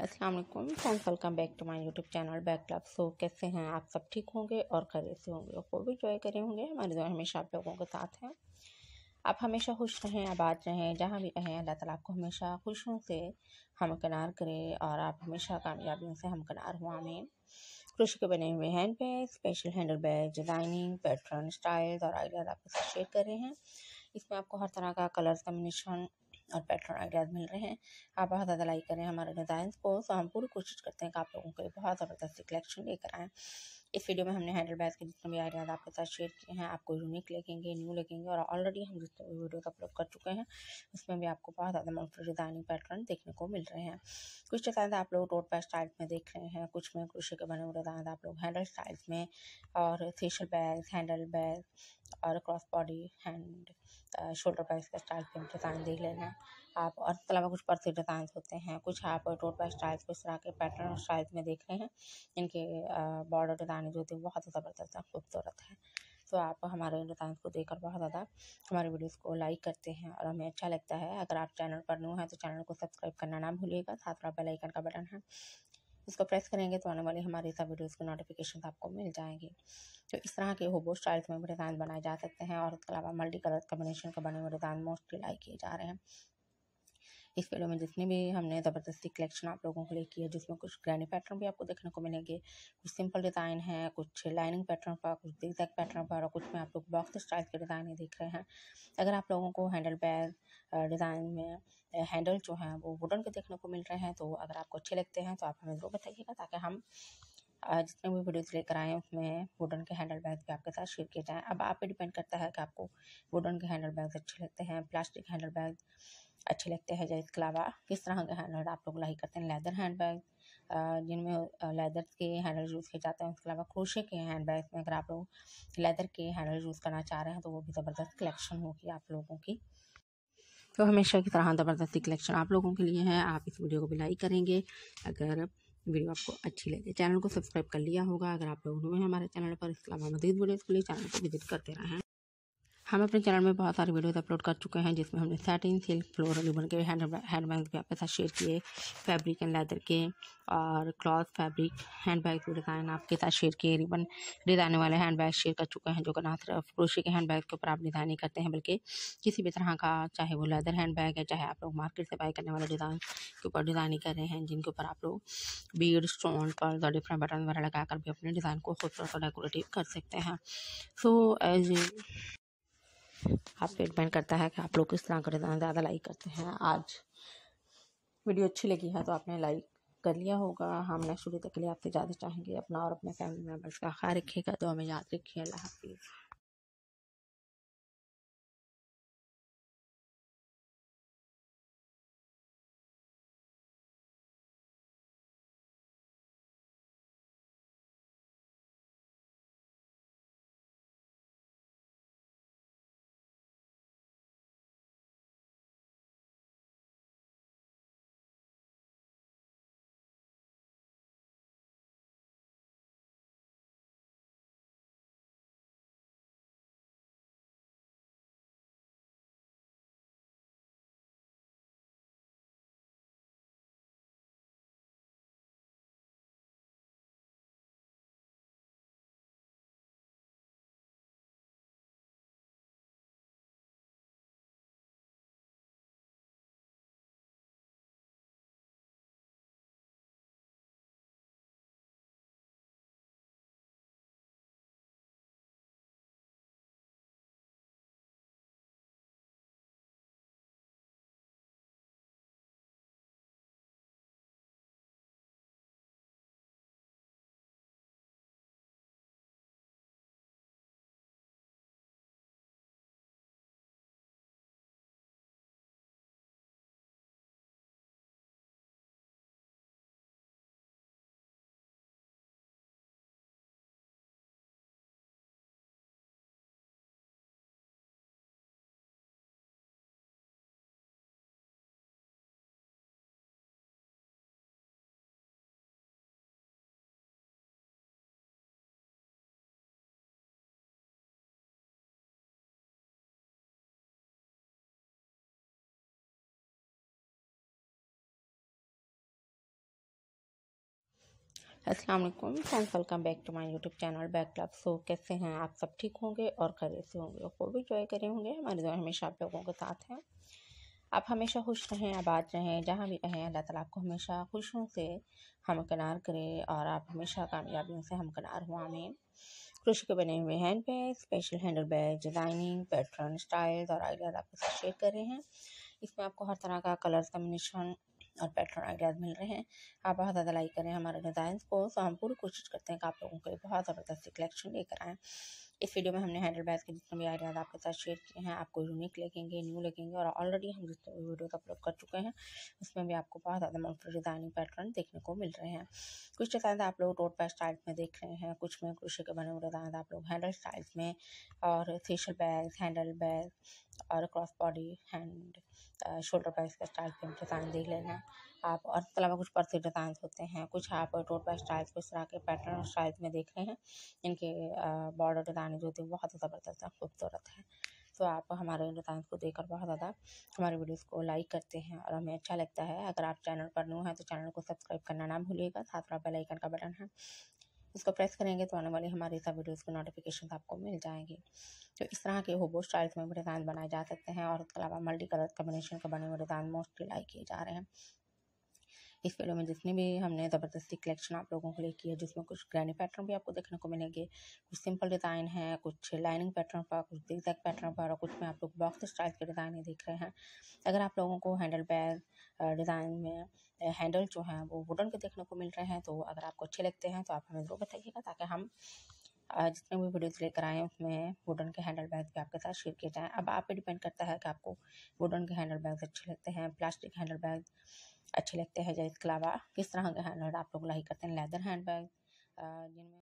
अस्सलाम वालेकुम friends welcome back to my YouTube channel back club so कैसे हैं आप? सब ठीक होंगे और खरीद से होंगे। और खूब इंजॉय करे होंगे। हमारे दुआ हमेशा आप लोगों के साथ हैं। आप हमेशा खुश रहें आबाद रहें, जहाँ भी रहें, अल्लाह ताला आपको हमेशा खुशियों से हम कनार करें और आप हमेशा कामयाबियों से हम कनार हुआ आमीन। कृषि के बने हुए hand bag special handle bag designing pattern styles और आइडियाज़ आपके साथ शेयर कर रहे हैं। इसमें आपको हर तरह का कलर कम्बिनेशन और पैटर्न आइडियाज़ मिल रहे हैं। आप बहुत ज़्यादा लाइक करें हमारे डिज़ाइन को। तो हम पूरी कोशिश करते हैं कि आप लोगों के लिए बहुत ज़बरदस्त कलेक्शन लेकर आएँ। इस वीडियो में हमने हैंडल बैग के जितने भी आइडियाज़ आपके साथ शेयर किए हैं, आपको यूनिक लगेंगे न्यू लगेंगे और ऑलरेडी हम जितने भी वीडियोस अपलोड कर चुके हैं, उसमें भी आपको बहुत ज़्यादा मुख्त डिज़ाइनिंग पैटर्न देखने को मिल रहे हैं। कुछ डिज़ाइन आप लोग रोड पर स्टाइल्स में देख रहे हैं, कुछ में कृषि के बने हुए डिज़ाइन आप लोग हैंडल स्टाइल्स में और फेशियल बैग हैंडल बैग और cross body hand shoulder bag का स्टाइल पे डिज़ाइन देख लेना आप और इसके अलावा कुछ पर्सी डिज़ाइन होते हैं। कुछ आप रोड पर स्टाइल्स कुछ तरह के पैटर्न और स्टाइल्स में देख रहे हैं इनके बॉर्डर डिज़ाइन जो थे बहुत ही ज़बरदस्त है खूबसूरत है। तो आप हमारे डिज़ाइन को देखकर बहुत ज़्यादा हमारे वीडियोस को लाइक करते हैं और हमें अच्छा लगता है। अगर आप चैनल पर न्यू हैं तो चैनल को सब्सक्राइब करना ना भूलिएगा। साथ में बेल आइकन का बटन है इसको प्रेस करेंगे तो आने वाली हमारी सब वीडियोज़ की नोटिफिकेशन आपको मिल जाएँगी। तो इस तरह के होबो स्टाइल्स में भी डिज़ाइन बनाए जा सकते हैं और उसके अलावा मल्टी कलर कम्बिनेशन के बने हुए डिज़ाइन मोस्टली लाइक किए जा रहे हैं। इस वीडियो में जितने भी हमने ज़बरदस्ती कलेक्शन आप लोगों के लिए की है, जिसमें कुछ ग्रैंडी पैटर्न भी आपको देखने को मिलेंगे, कुछ सिंपल डिज़ाइन है, कुछ लाइनिंग पैटर्न पर, कुछ दिग्जैग पैटर्न पर और कुछ में आप लोग बॉक्स स्टाइल के डिज़ाइन देख रहे हैं। अगर आप लोगों को हैंडल बैग डिज़ाइन में हैंडल जो है वो वुडन के देखने को मिल रहे हैं तो अगर आपको अच्छे लगते हैं तो आप हमें ज़रूर बताइएगा ताकि हम जितने भी वीडियोस लेकर आए उसमें वुडन के हैंडल बैग भी आपके साथ शेयर किए जाएँ। अब आप पे डिपेंड करता है कि आपको वुडन के हैंडल बैग अच्छे लगते हैं प्लास्टिक हैंडल बैग अच्छे लगते हैं जैसे अलावा किस तरह के हैंडल आप लोग लाइक करते हैं? लेदर हैंड बैग जिनमें लेदर के हैंडल यूज़ किए जाते हैं, उसके अलावा क्रोशे के हैंड बैग में अगर आप लोग लेदर के हैंडल यूज़ करना चाह रहे हैं तो वो भी ज़बरदस्त कलेक्शन होगी आप लोगों की। तो हमेशा की तरह ज़बरदस्ती कलेक्शन आप लोगों के लिए है। आप इस वीडियो को भी लाइक करेंगे। अगर वीडियो आपको अच्छी लगे चैनल को सब्सक्राइब कर लिया होगा। अगर आप लोग हुए हैं हमारे चैनल पर, इसके अलावा मजीद वीडियोज़ के लिए चैनल को विज़िट करते रहें। हम अपने चैनल में बहुत सारे वीडियोस अपलोड कर चुके हैं, जिसमें हमने सैटिन सिल्क फ्लोर रिबन के हैंड हैंड बैग भी आपके साथ शेयर किए फैब्रिक एंड लेदर के, और क्लॉथ फैब्रिक हैंड बैग के डिज़ाइन आपके साथ शेयर किए रिबन डिज़ाइन वाले हैंड बैग शेयर कर चुके हैं, जो कि ना सिर्फ़ क्रोशी के हैंड बैग के ऊपर आप डिज़ाइन नहीं करते हैं, बल्कि किसी भी तरह का, चाहे वो लेदर हैंड बैग है, चाहे आप लोग मार्केट से बाई करने वाले डिज़ाइन के ऊपर डिज़ाइन कर रहे हैं, जिनके ऊपर आप लोग बीड स्टोन पर डिफरेंट बटन वगैरह लगाकर भी अपने डिज़ाइन को खूबसूरत और डेकोरेटिव कर सकते हैं। सो एज आप पे डिपेंड करता है कि आप लोग किस तरह कर, ज़्यादा लाइक करते हैं। आज वीडियो अच्छी लगी है तो आपने लाइक कर लिया होगा। हम नेक्स्ट वीडियो तक के लिए आपसे ज़्यादा चाहेंगे। अपना और अपने फैमिली मेंबर्स का ख्याल रखिएगा। तो हमें याद रखिए। अल्लाह हाफिज़। अस्सलाम वालेकुम friends welcome back to my YouTube channel back club so कैसे हैं आप सब? ठीक होंगे और खैरियत से होंगे और वो भी जॉय करे होंगे। हमारे दुआ हमेशा आप लोगों के साथ हैं। आप हमेशा खुश रहें, आबाद रहें, जहाँ भी रहें, अल्लाह ताला आपको हमेशा खुशियों से हम किनार करें और आप हमेशा कामयाबियों से हमकनार हुआ में कृषि के बने हुए hand bag special handle bag designing pattern styles और आइडियाज़ आपके साथ शेयर कर रहे हैं। इसमें आपको हर तरह का कलर कम्बिनेशन और पैटर्न आइडियाज़ मिल रहे हैं। आप बहुत ज़्यादा लाइक करें हमारे डिज़ाइन को। सो हम पूरी कोशिश करते हैं कि आप लोगों के लिए बहुत ज़बरदस्त कलेक्शन लेकर आएँ। इस वीडियो में हमने हैंडल बैग के जितने भी आइडियाज़ आपके साथ शेयर किए हैं, आपको यूनिक लगेंगे, न्यू लगेंगे और ऑलरेडी हम जितने भी वीडियोस अपलोड कर चुके हैं, उसमें भी आपको बहुत ज़्यादा मुख्तु डिज़ाइनिंग पैटर्न देखने को मिल रहे हैं। कुछ डिज़ाइन आप लोग रोड पर स्टाइल्स में देख रहे हैं, कुछ में कृषि के बने हुए डिज़ाइन आप लोग हैंडल स्टाइल्स में और फेशियल बैग हैंडल बैग और cross body hand shoulder bag का स्टाइल पे डिज़ाइन देख लेना। आप और इसके अलावा कुछ पर्सी डिज़ाइन होते हैं, कुछ आप पर स्टाइल्स कुछ तरह के पैटर्न स्टाइल्स में देख रहे हैं इनके बॉर्डर डिज़ाइन जो होती है बहुत ज़बरदस्त है खूबसूरत है। तो आप हमारे डिज़ाइन को देखकर बहुत ज़्यादा हमारे वीडियोस को लाइक करते हैं और हमें अच्छा लगता है। अगर आप चैनल पर न्यू हैं तो चैनल को सब्सक्राइब करना ना भूलिएगा, साथ में बेल आइकन का बटन है। इसको प्रेस करेंगे तो आने वाली हमारी सब वीडियोस की नोटिफिकेशन आपको मिल जाएँगी। तो इस तरह के होबो स्टाइल्स में भी डिज़ाइन बनाए जा सकते हैं और इसके अलावा मल्टी कलर कम्बिनेशन के बने हुए डिज़ाइन मोस्टली लाइक किए जा रहे हैं। इस वीडियो में जितने भी हमने ज़बरदस्ती कलेक्शन आप लोगों के लिए की है, जिसमें कुछ ग्रैनी पैटर्न भी आपको देखने को मिलेंगे, कुछ सिंपल डिज़ाइन है, कुछ लाइनिंग पैटर्न पर, कुछ दिग्जैग पैटर्न पर और कुछ में आप लोग बॉक्स स्टाइल के डिज़ाइन देख रहे हैं। अगर आप लोगों को हैंडल बैग डिज़ाइन में हैंडल जो हैं वो वुडन के देखने को मिल रहे हैं तो अगर आपको अच्छे लगते हैं तो आप हमें ज़रूर बताइएगा ताकि हम जितने भी वीडियोस लेकर आए उसमें वुडन के हैंडल बैग भी आपके साथ शेयर किए जाएँ। अब आप पे डिपेंड करता है कि आपको वुडन के हैंडल बैग अच्छे लगते हैं प्लास्टिक हैंडल बैग अच्छे लगते हैं इसके अलावा किस तरह के हैंड आप लोग लाइक करते हैं? लेदर हैंड बैग जिनमें